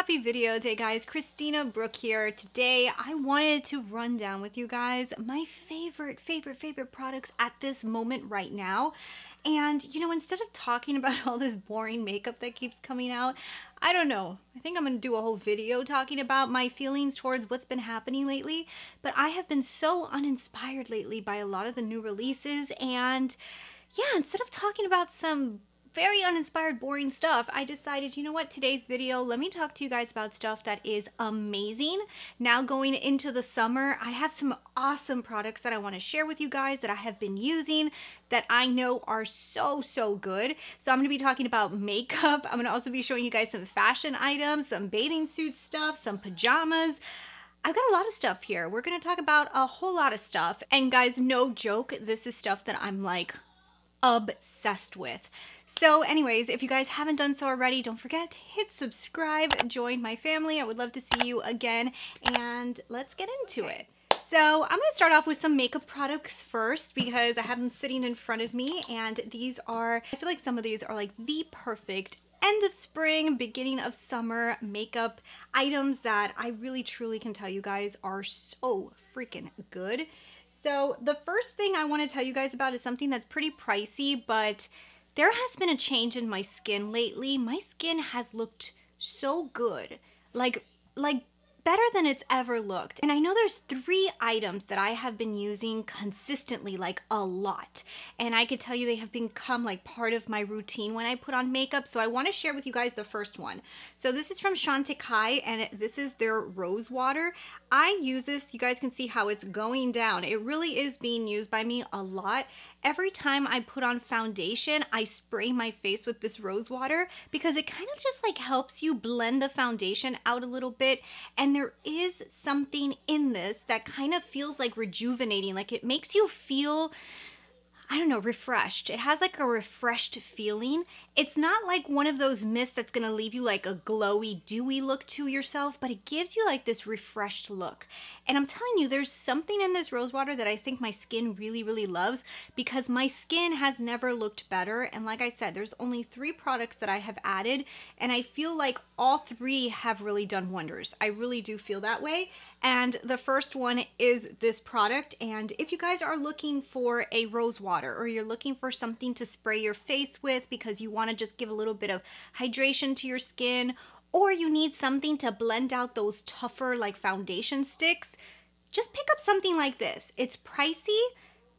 happy video day guys. Christina Brooke here. Today I wanted to run down with you guys my favorite, favorite, favorite products at this moment right now. And you know, instead of talking about all this boring makeup that keeps coming out, I don't know. I think I'm going to do a whole video talking about my feelings towards what's been happening lately. But I have been so uninspired lately by a lot of the new releases and yeah, instead of talking about some very uninspired, boring stuff, I decided, you know what, today's video, let me talk to you guys about stuff that is amazing. Now going into the summer, I have some awesome products that I want to share with you guys that I have been using that I know are so, so good. So I'm to be talking about makeup. I'm going to also be showing you guys some fashion items, some bathing suit stuff, some pajamas. I've got a lot of stuff here. We're going to talk about a whole lot of stuff. And guys, no joke, this is stuff that I'm like obsessed with. So anyways, if you guys haven't done so already, don't forget to hit subscribe, join my family. I would love to see you again, and let's get into it. So I'm to start off with some makeup products first because I have them sitting in front of me and these are, I feel like some of these are like the perfect end of spring, beginning of summer makeup items that I really truly can tell you guys are so freaking good. So the first thing I want to tell you guys about is something that's pretty pricey, but there has been a change in my skin lately. My skin has looked so good. Like like better than it's ever looked. And I know there's three items that I have been using consistently, like a lot. And I could tell you they have become like part of my routine when I put on makeup. So I want to share with you guys the first one. So this is from Chantecaille and this is their rose water. I use this, you guys can see how it's going down. It really is being used by me a lot. Every time I put on foundation, I spray my face with this rose water because it kind of just like helps you blend the foundation out a little bit. And there is something in this that kind of feels like rejuvenating. Like it makes you feel I don't know, refreshed. It has like a refreshed feeling. It's not like one of those mists that's gonna leave you like a glowy, dewy look to yourself, but it gives you like this refreshed look. And I'm telling you, there's something in this rose water that I think my skin really, really loves because my skin has never looked better. And like I said, there's only three products that I have added, and I feel like all three have really done wonders. I really do feel that way. And the first one is this product. And if you guys are looking for a rose water or you're looking for something to spray your face with because you want to just give a little bit of hydration to your skin or you need something to blend out those tougher like foundation sticks, just pick up something like this. It's pricey,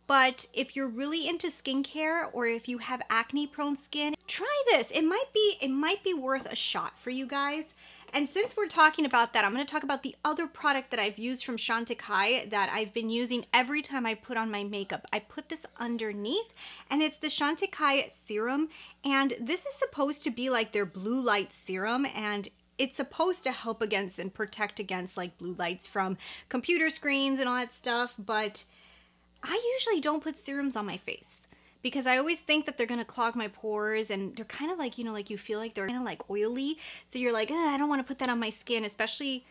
but if you're really into skincare or if you have acne prone skin, try this. It might be it might be worth a shot for you guys. And since we're talking about that, I'm going to talk about the other product that I've used from Chantecaille that I've been using every time I put on my makeup. I put this underneath and it's the Chantecaille serum and this is supposed to be like their blue light serum and it's supposed to help against and protect against like blue lights from computer screens and all that stuff, but I usually don't put serums on my face because I always think that they're gonna clog my pores and they're kind of like, you know, like you feel like they're kind of like oily. So you're like, I don't wanna put that on my skin, especially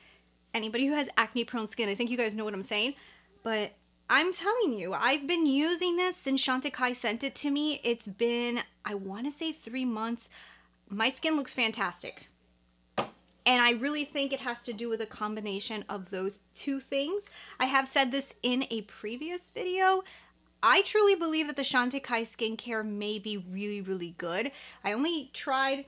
anybody who has acne prone skin. I think you guys know what I'm saying. But I'm telling you, I've been using this since Chantecaille sent it to me. It's been, I wanna say three months. My skin looks fantastic. And I really think it has to do with a combination of those two things. I have said this in a previous video, I truly believe that the Chantecaille skincare may be really, really good. I only tried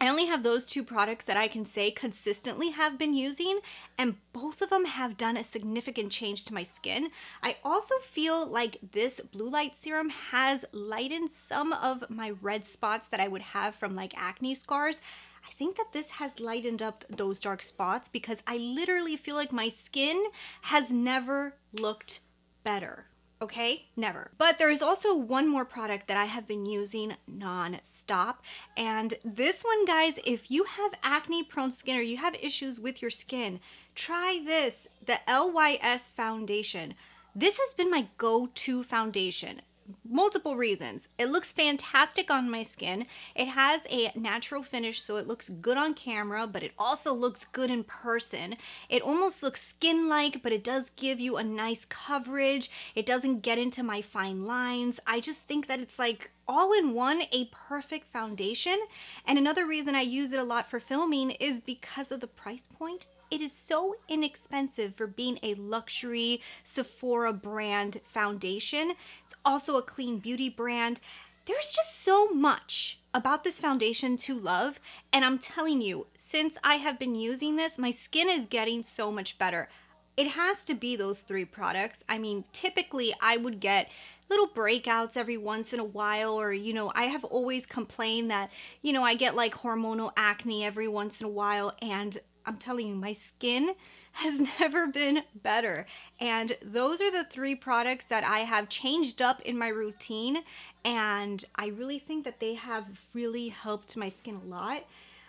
I only have those two products that I can say consistently have been using, and both of them have done a significant change to my skin. I also feel like this blue light serum has lightened some of my red spots that I would have from like acne scars. I think that this has lightened up those dark spots because I literally feel like my skin has never looked better okay? Never. But there is also one more product that I have been using non-stop. And this one, guys, if you have acne prone skin or you have issues with your skin, try this, the LYS foundation. This has been my go-to foundation multiple reasons. It looks fantastic on my skin. It has a natural finish, so it looks good on camera, but it also looks good in person. It almost looks skin-like, but it does give you a nice coverage. It doesn't get into my fine lines. I just think that it's like all in one a perfect foundation. And another reason I use it a lot for filming is because of the price point. It is so inexpensive for being a luxury Sephora brand foundation. It's also a clean beauty brand. There's just so much about this foundation to love. And I'm telling you, since I have been using this, my skin is getting so much better. It has to be those three products. I mean, typically I would get little breakouts every once in a while or you know i have always complained that you know i get like hormonal acne every once in a while and i'm telling you my skin has never been better. And those are the three products that i have changed up in my routine. And i really think that they have really helped my skin a lot.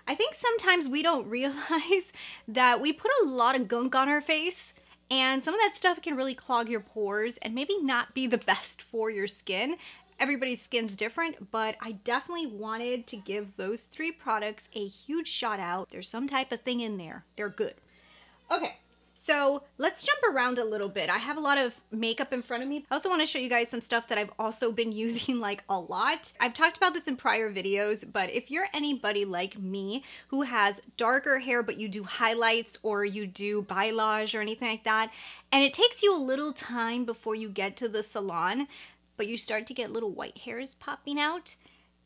I think sometimes we don't realize that we put a lot of gunk on our face. And some of that stuff can really clog your pores and maybe not be the best for your skin. Everybody's skin's different, but I definitely wanted to give those three products a huge shout out. There's some type of thing in there. They're good. Okay, so let's jump around a little bit. I have a lot of makeup in front of me. I also want to show you guys some stuff that I've also been using like a lot. I've talked about this in prior videos, but if you're anybody like me who has darker hair, but you do highlights or you do balayage or anything like that, and it takes you a little time before you get to the salon, but you start to get little white hairs popping out,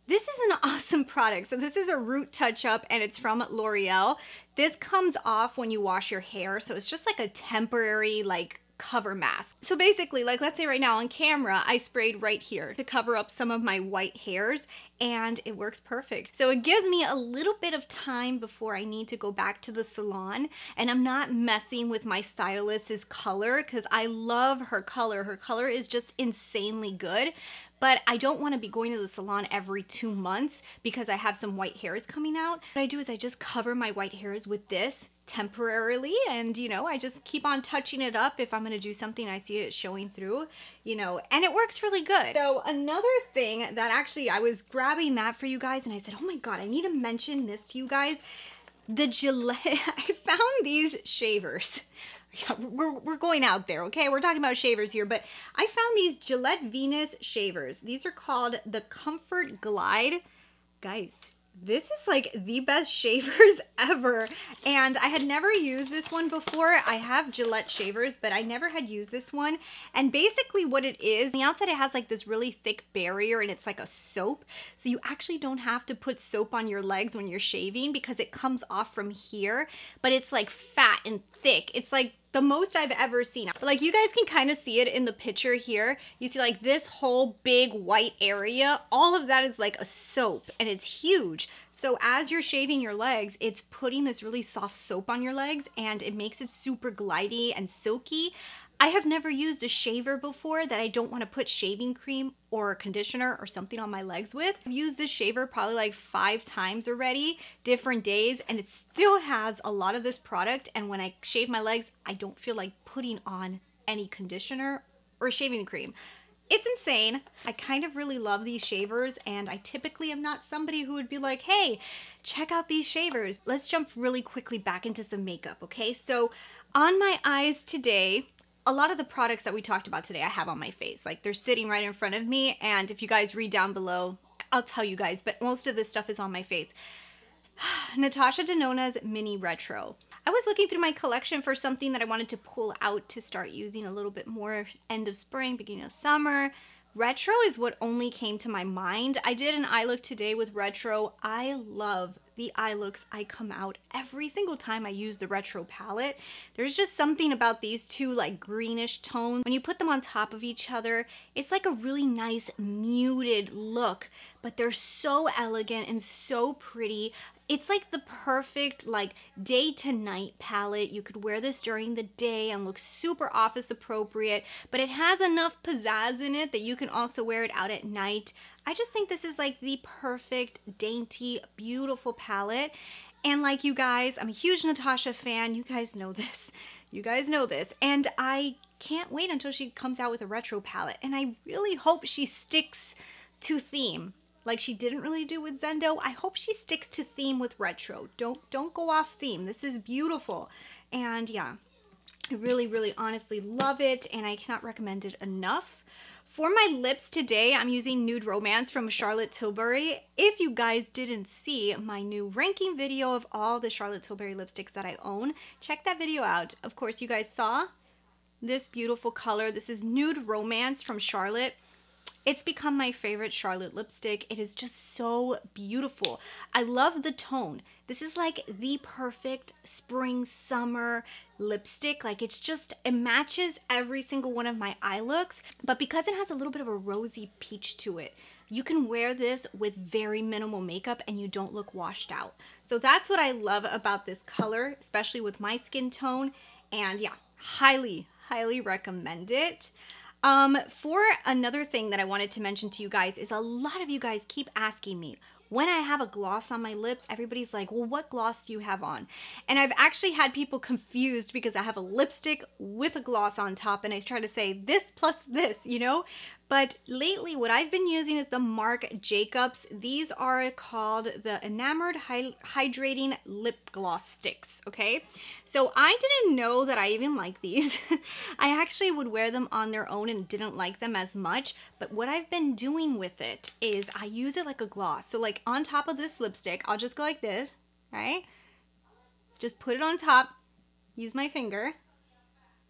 this is an awesome product. So this is a root touch up and it's from L'Oreal. This comes off when you wash your hair. So it's just like a temporary like cover mask. So basically, like let's say right now on camera, I sprayed right here to cover up some of my white hairs and it works perfect. So it gives me a little bit of time before I need to go back to the salon and I'm not messing with my stylist's color because I love her color. Her color is just insanely good but I don't want to be going to the salon every two months because I have some white hairs coming out. What I do is I just cover my white hairs with this temporarily and you know I just keep on touching it up if I'm gonna do something I see it showing through you know and it works really good. So another thing that actually I was grabbing that for you guys and I said oh my god I need to mention this to you guys. The Gillette I found these shavers yeah, we're, we're going out there, okay? We're talking about shavers here, but I found these Gillette Venus shavers. These are called the Comfort Glide. Guys, this is like the best shavers ever. And I had never used this one before. I have Gillette shavers, but I never had used this one. And basically what it is, the outside it has like this really thick barrier and it's like a soap. So you actually don't have to put soap on your legs when you're shaving because it comes off from here, but it's like fat and thick. It's like the most I've ever seen. Like you guys can kind of see it in the picture here. You see like this whole big white area, all of that is like a soap and it's huge. So as you're shaving your legs, it's putting this really soft soap on your legs and it makes it super glidey and silky. I have never used a shaver before that I don't want to put shaving cream or conditioner or something on my legs with. I've used this shaver probably like five times already, different days, and it still has a lot of this product. And when I shave my legs, I don't feel like putting on any conditioner or shaving cream. It's insane. I kind of really love these shavers and I typically am not somebody who would be like, hey, check out these shavers. Let's jump really quickly back into some makeup, okay? So on my eyes today, a lot of the products that we talked about today I have on my face. Like they're sitting right in front of me and if you guys read down below, I'll tell you guys, but most of this stuff is on my face. Natasha Denona's Mini Retro. I was looking through my collection for something that I wanted to pull out to start using a little bit more end of spring, beginning of summer. Retro is what only came to my mind. I did an eye look today with retro. I love the eye looks I come out every single time I use the retro palette. There's just something about these two like greenish tones. When you put them on top of each other, it's like a really nice muted look, but they're so elegant and so pretty. It's like the perfect like day to night palette. You could wear this during the day and look super office appropriate, but it has enough pizzazz in it that you can also wear it out at night. I just think this is like the perfect, dainty, beautiful palette. And like you guys, I'm a huge Natasha fan. You guys know this. You guys know this. And I can't wait until she comes out with a retro palette. And I really hope she sticks to theme like she didn't really do with Zendo. I hope she sticks to theme with retro. Don't don't go off theme. This is beautiful. And yeah, I really, really honestly love it and I cannot recommend it enough. For my lips today, I'm using Nude Romance from Charlotte Tilbury. If you guys didn't see my new ranking video of all the Charlotte Tilbury lipsticks that I own, check that video out. Of course, you guys saw this beautiful color. This is Nude Romance from Charlotte. It's become my favorite Charlotte lipstick. It is just so beautiful. I love the tone. This is like the perfect spring, summer lipstick. Like it's just, it matches every single one of my eye looks. But because it has a little bit of a rosy peach to it, you can wear this with very minimal makeup and you don't look washed out. So that's what I love about this color, especially with my skin tone. And yeah, highly, highly recommend it. Um, for another thing that I wanted to mention to you guys is a lot of you guys keep asking me, when I have a gloss on my lips, everybody's like, well, what gloss do you have on? And I've actually had people confused because I have a lipstick with a gloss on top and I try to say this plus this, you know? But lately, what I've been using is the Marc Jacobs. These are called the Enamored Hydrating Lip Gloss Sticks, okay? So I didn't know that I even like these. I actually would wear them on their own and didn't like them as much, but what I've been doing with it is I use it like a gloss. So like on top of this lipstick, I'll just go like this, right? Just put it on top, use my finger,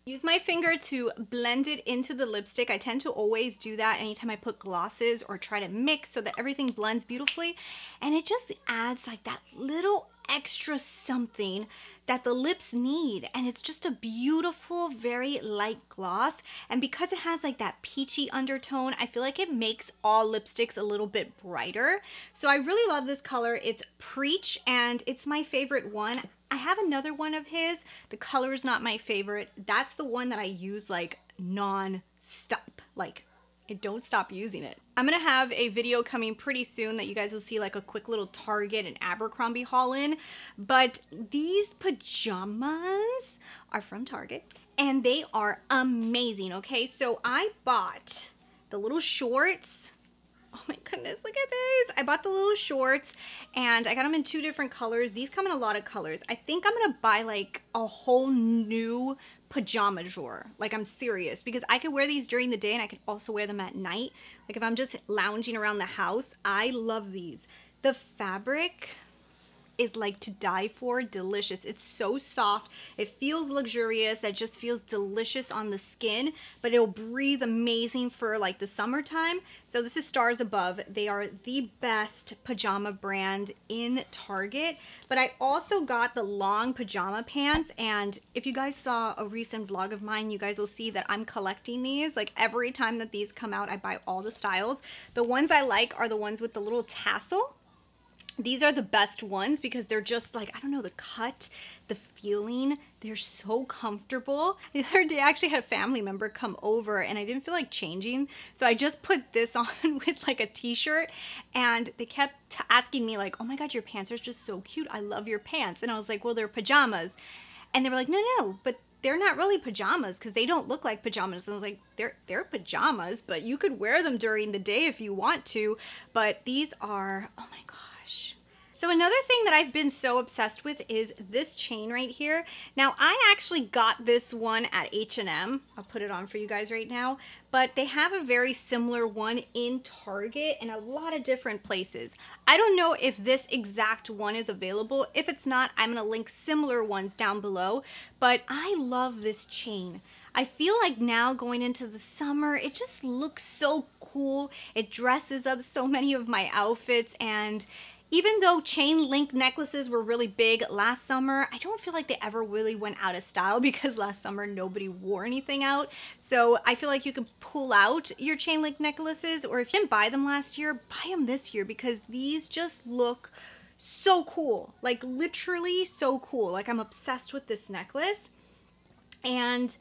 Use my finger to blend it into the lipstick. I tend to always do that anytime I put glosses or try to mix so that everything blends beautifully. And it just adds like that little extra something that the lips need. And it's just a beautiful very light gloss. And because it has like that peachy undertone I feel like it makes all lipsticks a little bit brighter. So I really love this color. It's Preach and it's my favorite one I have another one of his. The color is not my favorite. That's the one that I use like non-stop. Like I don't stop using it. I'm gonna have a video coming pretty soon that you guys will see like a quick little Target and Abercrombie haul in. But these pajamas are from Target and they are amazing, okay? So I bought the little shorts Oh my goodness, look at these. I bought the little shorts and I got them in two different colors. These come in a lot of colors. I think I'm gonna buy like a whole new pajama drawer. Like I'm serious because I could wear these during the day and I could also wear them at night. Like if I'm just lounging around the house, I love these. The fabric, is like to die for, delicious. It's so soft. It feels luxurious. It just feels delicious on the skin, but it'll breathe amazing for like the summertime. So this is Stars Above. They are the best pajama brand in Target, but I also got the long pajama pants. And if you guys saw a recent vlog of mine, you guys will see that I'm collecting these. Like every time that these come out, I buy all the styles. The ones I like are the ones with the little tassel these are the best ones because they're just like, I don't know, the cut, the feeling, they're so comfortable. The other day I actually had a family member come over and I didn't feel like changing. So I just put this on with like a t-shirt and they kept asking me like, oh my God, your pants are just so cute. I love your pants. And I was like, well, they're pajamas. And they were like, no, no, but they're not really pajamas because they don't look like pajamas. And I was like, they're they're pajamas, but you could wear them during the day if you want to. But these are, oh my god So another thing that I've been so obsessed with is this chain right here. Now I actually got this one at H&M. I'll put it on for you guys right now. But they have a very similar one in Target and a lot of different places. I don't know if this exact one is available. If it's not, I'm gonna link similar ones down below. But I love this chain. I feel like now going into the summer, it just looks so cool. It dresses up so many of my outfits and even though chain link necklaces were really big last summer, I don't feel like they ever really went out of style because last summer nobody wore anything out. So I feel like you can pull out your chain link necklaces or if you didn't buy them last year, buy them this year because these just look so cool. Like literally so cool. Like I'm obsessed with this necklace. And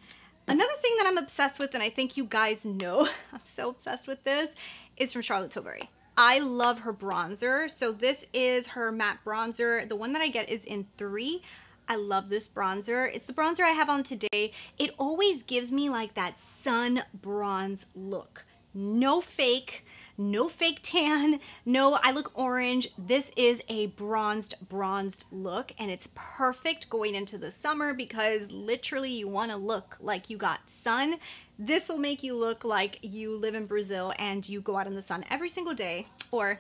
another thing that I'm obsessed with, and I think you guys know, I'm so obsessed with this, is from Charlotte Tilbury. I love her bronzer. So this is her matte bronzer. The one that I get is in three. I love this bronzer. It's the bronzer I have on today. It always gives me like that sun bronze look. No fake, no fake tan, no I look orange. This is a bronzed, bronzed look and it's perfect going into the summer because literally you wanna look like you got sun. This will make you look like you live in Brazil and you go out in the sun every single day or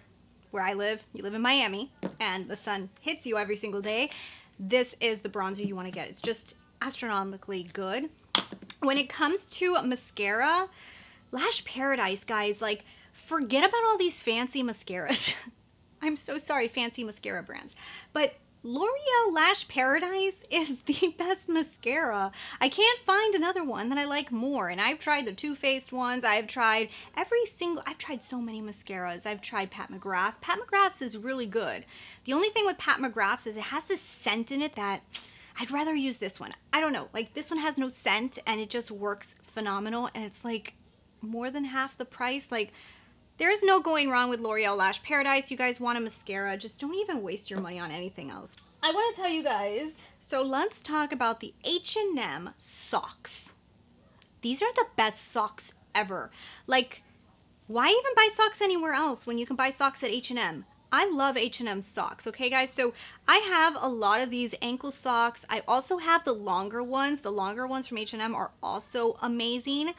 where I live, you live in Miami and the sun hits you every single day. This is the bronzer you wanna get. It's just astronomically good. When it comes to mascara, Lash Paradise, guys, like, forget about all these fancy mascaras. I'm so sorry, fancy mascara brands. But L'Oreal Lash Paradise is the best mascara. I can't find another one that I like more. And I've tried the Too Faced ones. I've tried every single, I've tried so many mascaras. I've tried Pat McGrath. Pat McGrath's is really good. The only thing with Pat McGrath's is it has this scent in it that I'd rather use this one. I don't know, like this one has no scent and it just works phenomenal. And it's like more than half the price. Like there's no going wrong with L'Oreal Lash Paradise. You guys want a mascara, just don't even waste your money on anything else. I want to tell you guys, so let's talk about the H&M socks. These are the best socks ever. Like, why even buy socks anywhere else when you can buy socks at H&M? I love H&M socks, okay guys? So I have a lot of these ankle socks. I also have the longer ones. The longer ones from H&M are also amazing.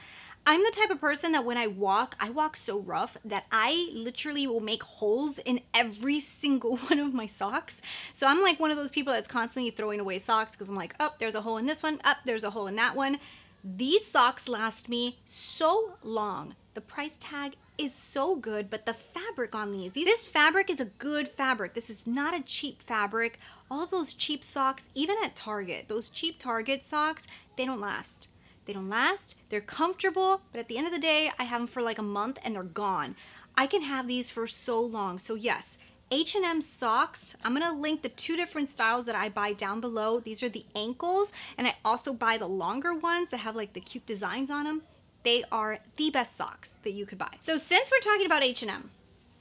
I'm the type of person that when I walk, I walk so rough that I literally will make holes in every single one of my socks. So I'm like one of those people that's constantly throwing away socks because I'm like, oh, there's a hole in this one, up, oh, there's a hole in that one. These socks last me so long. The price tag is so good, but the fabric on these, this fabric is a good fabric. This is not a cheap fabric. All of those cheap socks, even at Target, those cheap Target socks, they don't last. They don't last, they're comfortable, but at the end of the day, I have them for like a month and they're gone. I can have these for so long. So yes, H&M socks. I'm to link the two different styles that I buy down below. These are the ankles, and I also buy the longer ones that have like the cute designs on them. They are the best socks that you could buy. So since we're talking about H&M,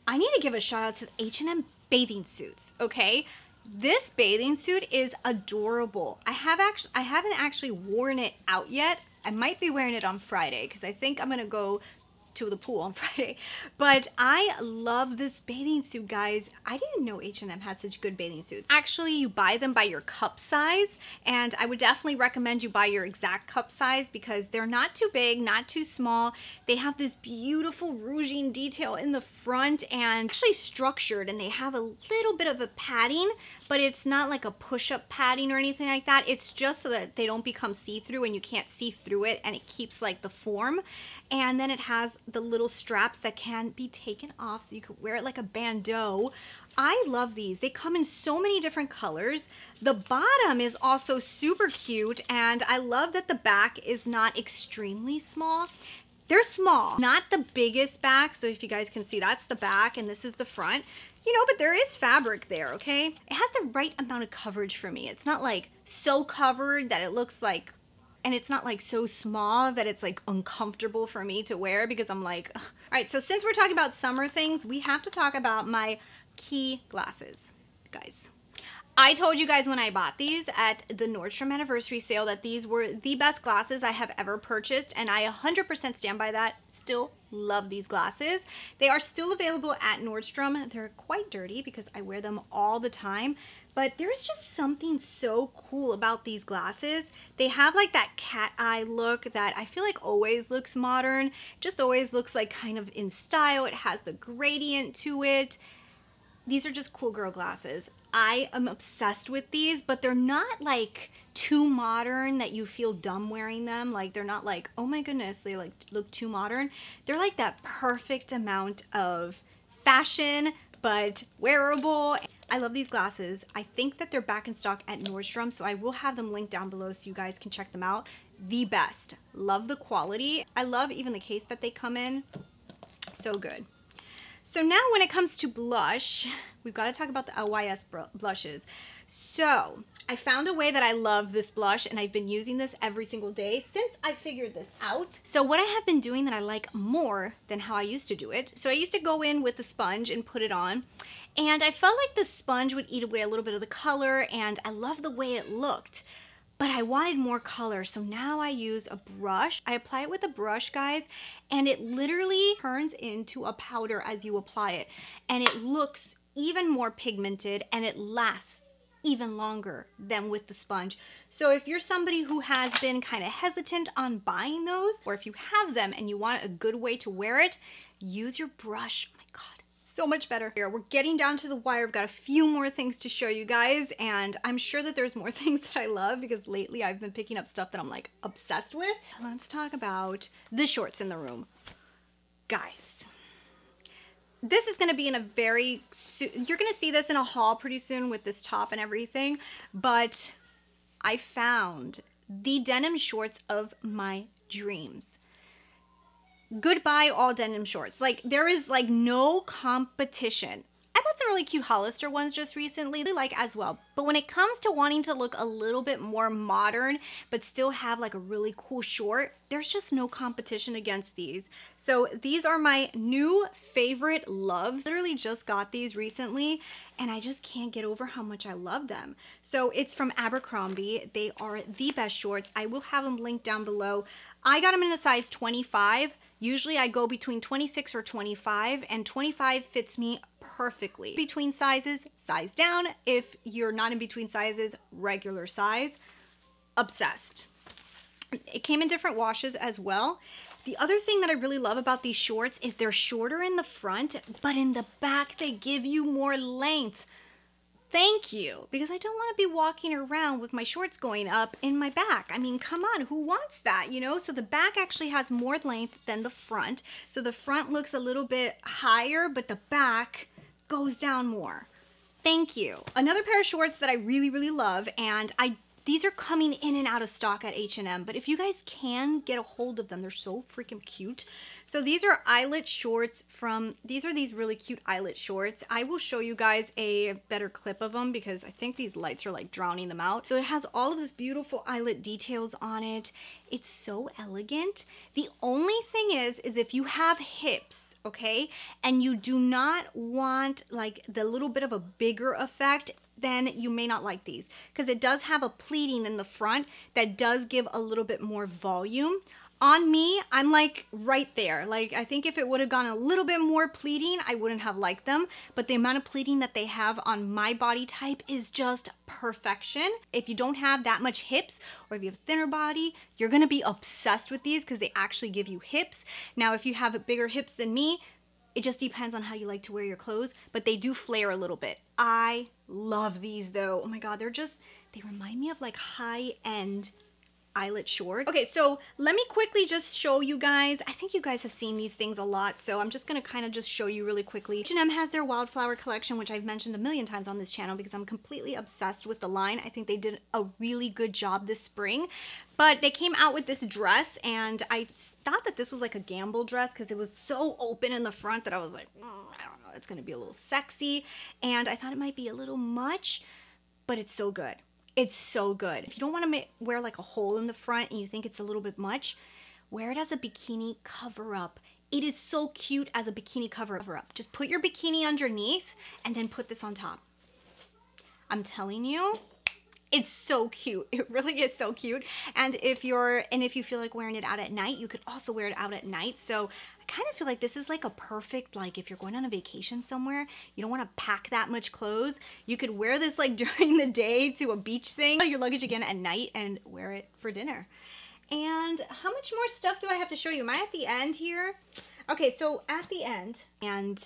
I need to give a shout out to the H&M bathing suits, okay? This bathing suit is adorable. I have actually I haven't actually worn it out yet. I might be wearing it on Friday because I think I'm going to go to the pool on Friday. But I love this bathing suit, guys. I didn't know H&M had such good bathing suits. Actually, you buy them by your cup size, and I would definitely recommend you buy your exact cup size because they're not too big, not too small. They have this beautiful ruching detail in the front and actually structured, and they have a little bit of a padding, but it's not like a push-up padding or anything like that. It's just so that they don't become see-through and you can't see through it, and it keeps like the form. And then it has the little straps that can be taken off so you could wear it like a bandeau. I love these. They come in so many different colors. The bottom is also super cute and I love that the back is not extremely small. They're small, not the biggest back. So if you guys can see, that's the back and this is the front. You know, but there is fabric there, okay? It has the right amount of coverage for me. It's not like so covered that it looks like and it's not like so small that it's like uncomfortable for me to wear because I'm like, Ugh. all right, so since we're talking about summer things, we have to talk about my Quay glasses, guys. I told you guys when I bought these at the Nordstrom anniversary sale that these were the best glasses I have ever purchased and I 100% stand by that. Still love these glasses. They are still available at Nordstrom. They're quite dirty because I wear them all the time, but there's just something so cool about these glasses. They have like that cat eye look that I feel like always looks modern, just always looks like kind of in style. It has the gradient to it. These are just cool girl glasses. I am obsessed with these, but they're not like too modern that you feel dumb wearing them. Like they're not like, oh my goodness, they like look too modern. They're like that perfect amount of fashion, but wearable. I love these glasses. I think that they're back in stock at Nordstrom, so I will have them linked down below so you guys can check them out. The best. Love the quality. I love even the case that they come in. So good. So now when it comes to blush, we've got to talk about the LYS blushes. So I found a way that I love this blush and I've been using this every single day since I figured this out. So what I have been doing that I like more than how I used to do it. So I used to go in with the sponge and put it on and I felt like the sponge would eat away a little bit of the color and I love the way it looked. But I wanted more color. So now I use a brush. I apply it with a brush, guys, and it literally turns into a powder as you apply it. And it looks even more pigmented and it lasts even longer than with the sponge. So if you're somebody who has been kind of hesitant on buying those, or if you have them and you want a good way to wear it, use your brush. So much better. Here, we're getting down to the wire. I've got a few more things to show you guys, and I'm sure that there's more things that I love because lately I've been picking up stuff that I'm like obsessed with. Let's talk about the shorts in the room. Guys, this is going to be in a very you're going to see this in a haul pretty soon with this top and everything but i found the denim shorts of my dreams goodbye all denim shorts like there is like no competition I bought some really cute Hollister ones just recently, they like as well. But when it comes to wanting to look a little bit more modern, but still have like a really cool short, there's just no competition against these. So these are my new favorite loves. Literally just got these recently and I just can't get over how much I love them. So it's from Abercrombie. They are the best shorts. I will have them linked down below. I got them in a size 25. Usually I go between 26 or 25 and 25 fits me perfectly. Between sizes, size down. If you're not in between sizes, regular size. Obsessed. It came in different washes as well. The other thing that I really love about these shorts is they're shorter in the front, but in the back they give you more length. Thank you, because I don't want to be walking around with my shorts going up in my back. I mean, come on, who wants that, you know? So the back actually has more length than the front. So the front looks a little bit higher, but the back goes down more. Thank you. Another pair of shorts that I really, really love, and I these are coming in and out of stock at H&M, but if you guys can get a hold of them, they're so freaking cute. So these are eyelet shorts from, these are these really cute eyelet shorts. I will show you guys a better clip of them because I think these lights are like drowning them out. So it has all of this beautiful eyelet details on it. It's so elegant. The only thing is, is if you have hips, okay, and you do not want like the little bit of a bigger effect, then you may not like these because it does have a pleating in the front that does give a little bit more volume. On me, I'm like right there. Like I think if it would have gone a little bit more pleating, I wouldn't have liked them. But the amount of pleating that they have on my body type is just perfection. If you don't have that much hips or if you have a thinner body, you're gonna be obsessed with these because they actually give you hips. Now, if you have bigger hips than me, it just depends on how you like to wear your clothes, but they do flare a little bit. I love these though. Oh my God, they're just, they remind me of like high-end eyelet short. Okay, so let me quickly just show you guys. I think you guys have seen these things a lot, so I'm just gonna kind of just show you really quickly. H&M has their wildflower collection, which I've mentioned a million times on this channel because I'm completely obsessed with the line. I think they did a really good job this spring. But they came out with this dress and I thought that this was like a gamble dress because it was so open in the front that I was like, mm, I don't know, it's gonna be a little sexy. And I thought it might be a little much, but it's so good. It's so good. If you don't want to wear like a hole in the front and you think it's a little bit much, wear it as a bikini cover up. It is so cute as a bikini cover up. Just put your bikini underneath and then put this on top. I'm telling you, it's so cute. It really is so cute. And if you're, and if you feel like wearing it out at night, you could also wear it out at night. So kind of feel like this is like a perfect, like if you're going on a vacation somewhere, you don't want to pack that much clothes. You could wear this like during the day to a beach thing, your luggage again at night and wear it for dinner. And how much more stuff do I have to show you? Am I at the end here? Okay, so at the end, and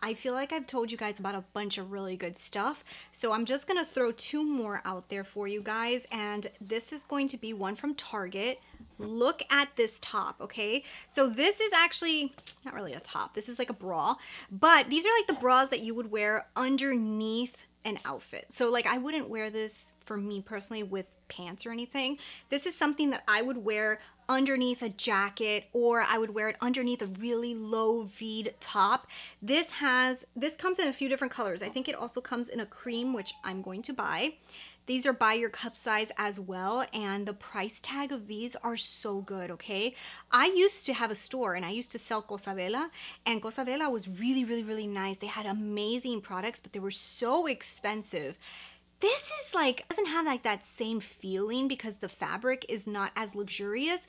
I feel like I've told you guys about a bunch of really good stuff. So I'm just to throw two more out there for you guys. And this is going to be one from Target. Look at this top, okay? So this is actually not really a top. This is like a bra. But these are like the bras that you would wear underneath an outfit. So like I wouldn't wear this for me personally with pants or anything. This is something that I would wear underneath a jacket or I would wear it underneath a really low V'd top. This has, this comes in a few different colors. I think it also comes in a cream, which I'm going to buy. These are by your cup size as well, and the price tag of these are so good, okay? I used to have a store, and I used to sell Cosabella, and Cosabella was really, really, really nice. They had amazing products, but they were so expensive This is like, doesn't have like that same feeling because the fabric is not as luxurious,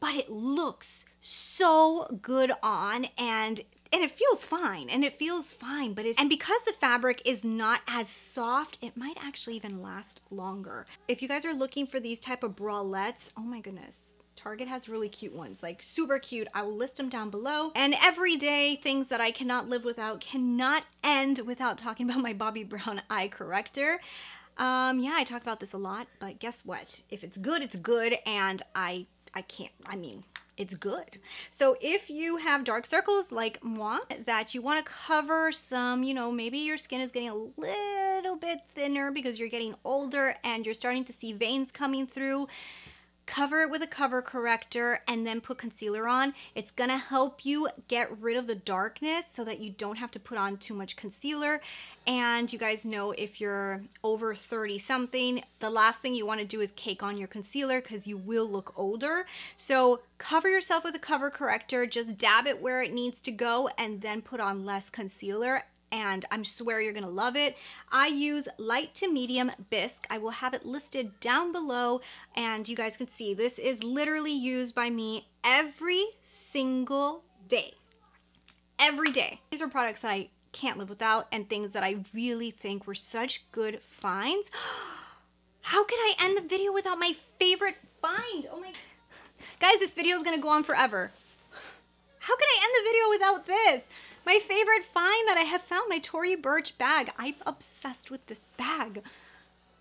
but it looks so good on and and it feels fine and it feels fine but it's and because the fabric is not as soft it might actually even last longer if you guys are looking for these type of bralettes oh my goodness Target has really cute ones, like super cute. I will list them down below. And everyday things that I cannot live without cannot end without talking about my Bobbi Brown eye corrector. Um, yeah, I talk about this a lot, but guess what? If it's good, it's good, and I, I can't, I mean, it's good. So if you have dark circles like moi that you want to cover some, you know, maybe your skin is getting a little bit thinner because you're getting older and you're starting to see veins coming through, cover it with a cover corrector and then put concealer on. It's gonna help you get rid of the darkness so that you don't have to put on too much concealer. And you guys know if you're over 30 something, the last thing you wanna do is cake on your concealer because you will look older. So cover yourself with a cover corrector, just dab it where it needs to go and then put on less concealer and I swear you're gonna love it. I use light to medium bisque. I will have it listed down below and you guys can see this is literally used by me every single day. Every day. These are products that I can't live without and things that I really think were such good finds. How could I end the video without my favorite find? Oh my, guys, this video is gonna go on forever. How could I end the video without this? My favorite find that I have found, my Tory Burch bag. I'm obsessed with this bag.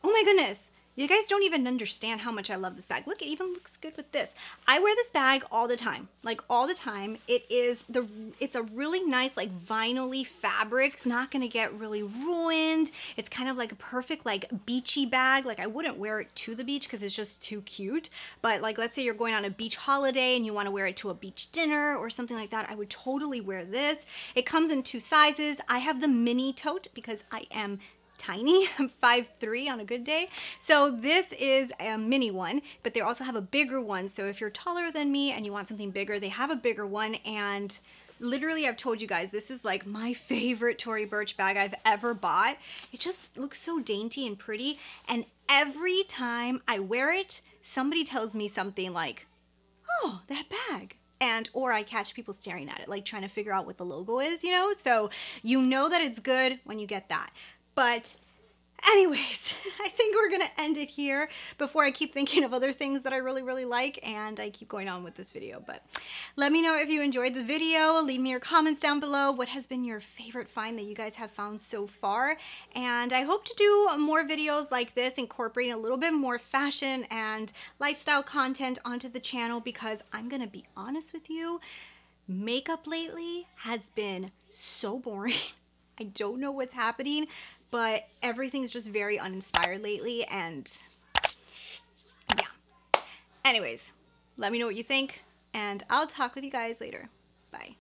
Oh my goodness. You guys don't even understand how much I love this bag. Look, it even looks good with this. I wear this bag all the time, like all the time. It is the, it's a really nice like vinyl fabric. It's not gonna get really ruined. It's kind of like a perfect like beachy bag. Like I wouldn't wear it to the beach because it's just too cute. But like, let's say you're going on a beach holiday and you wanna wear it to a beach dinner or something like that. I would totally wear this. It comes in two sizes. I have the mini tote because I am tiny. I'm 5'3 on a good day. So this is a mini one, but they also have a bigger one. So if you're taller than me and you want something bigger, they have a bigger one. And literally I've told you guys, this is like my favorite Tory Burch bag I've ever bought. It just looks so dainty and pretty. And every time I wear it, somebody tells me something like, oh, that bag and or I catch people staring at it like trying to figure out what the logo is you know so you know that it's good when you get that but anyways, I think we're gonna end it here before I keep thinking of other things that I really, really like and I keep going on with this video. But let me know if you enjoyed the video. Leave me your comments down below. What has been your favorite find that you guys have found so far? And I hope to do more videos like this, incorporating a little bit more fashion and lifestyle content onto the channel because I'm gonna be honest with you, makeup lately has been so boring. I don't know what's happening, but everything's just very uninspired lately and yeah. Anyways, let me know what you think and I'll talk with you guys later. Bye.